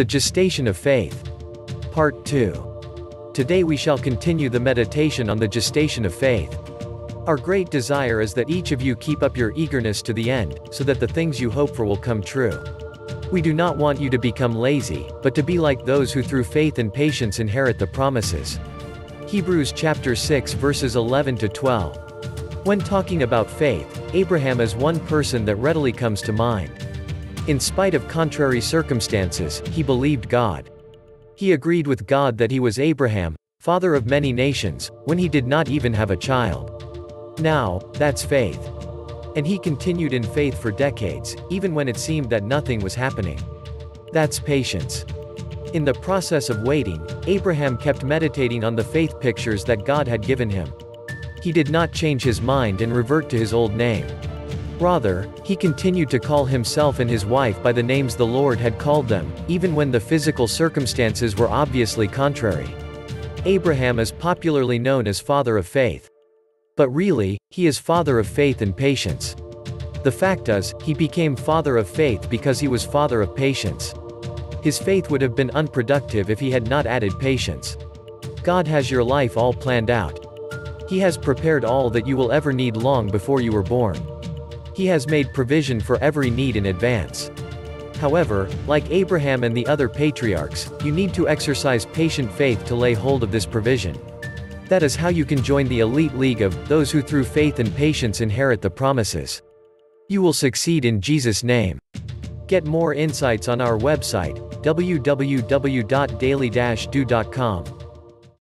The Gestation of Faith. Part 2. Today we shall continue the meditation on the gestation of faith. Our great desire is that each of you keep up your eagerness to the end, so that the things you hope for will come true. We do not want you to become lazy, but to be like those who through faith and patience inherit the promises. Hebrews chapter 6 verses 11 to 12. When talking about faith, Abraham is one person that readily comes to mind. In spite of contrary circumstances, he believed God. He agreed with God that he was Abraham, father of many nations, when he did not even have a child. Now, that's faith. And he continued in faith for decades, even when it seemed that nothing was happening. That's patience. In the process of waiting, Abraham kept meditating on the faith pictures that God had given him. He did not change his mind and revert to his old name. Rather, he continued to call himself and his wife by the names the Lord had called them, even when the physical circumstances were obviously contrary. Abraham is popularly known as father of faith. But really, he is father of faith and patience. The fact is, he became father of faith because he was father of patience. His faith would have been unproductive if he had not added patience. God has your life all planned out. He has prepared all that you will ever need long before you were born. He has made provision for every need in advance. However, like Abraham and the other patriarchs, you need to exercise patient faith to lay hold of this provision. That is how you can join the elite league of those who through faith and patience inherit the promises. You will succeed in Jesus' name. Get more insights on our website, www.daily-dew.com.